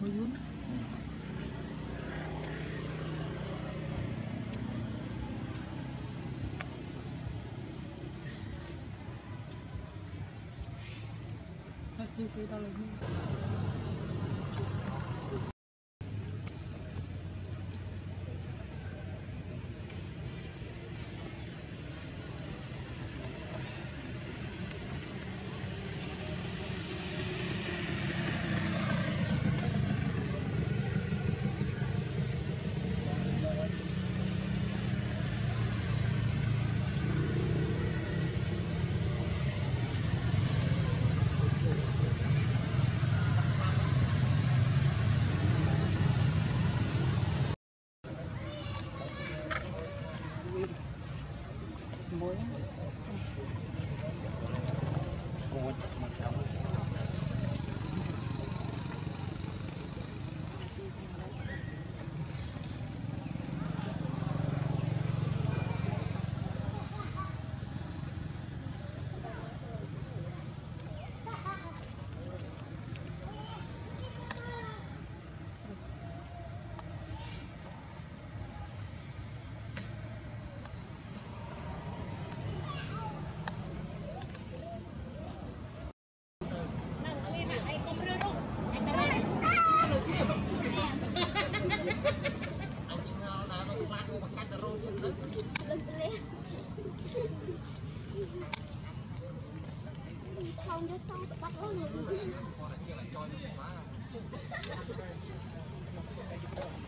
Buyun. Thank you. Thank you.